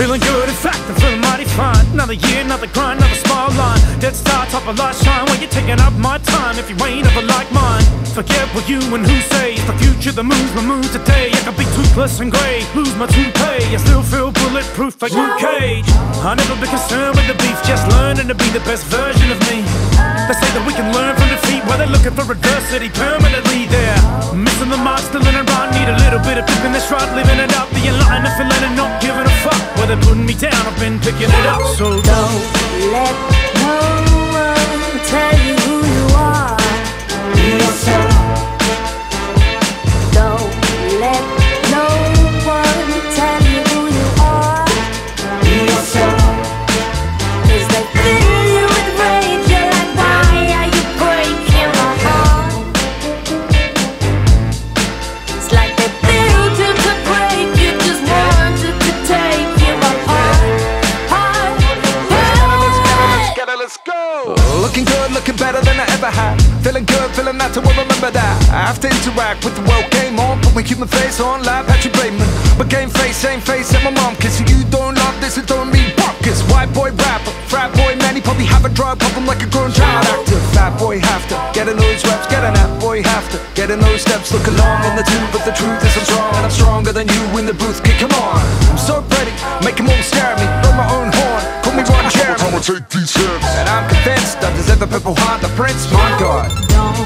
Feeling good, in fact, I'm feeling mighty fine. Another year, another grind, another smile line. Dead star, top of light shine. While you're taking up my time if you ain't ever like mine. Forget what you and who say. It's the future that moves my mood today. I can be toothless and grey, lose my toupee. I still feel bulletproof like Luke Cage. I never be concerned with the beef, just learning to be the best version of me. They say that we can learn from defeat while they're looking for adversity permanently there. Missing the mark, still in a run. Need a little bit of flipping this right, living it up. Down, I've been picking it up. So Don't let Looking good, looking better than I ever had. Feeling good, feeling that I will remember that. I have to interact with the world game on. Put my human face on, like Patrick Bateman. But game face, same face at my mom. Cause you don't love this, it don't mean buckets. White boy rapper, frat boy man, he probably have a drug problem like a grown child actor. Fat boy have to get in those reps, get in that boy have to get in those steps. Look along in the two, but the truth is I'm strong and I'm stronger than you in the booth. Kick 'em on. I'm so pretty, make 'em all stare at me. Blow my own horn, call me Ron Jeremy. I'ma take these hits. Purple heart, the prince, my god.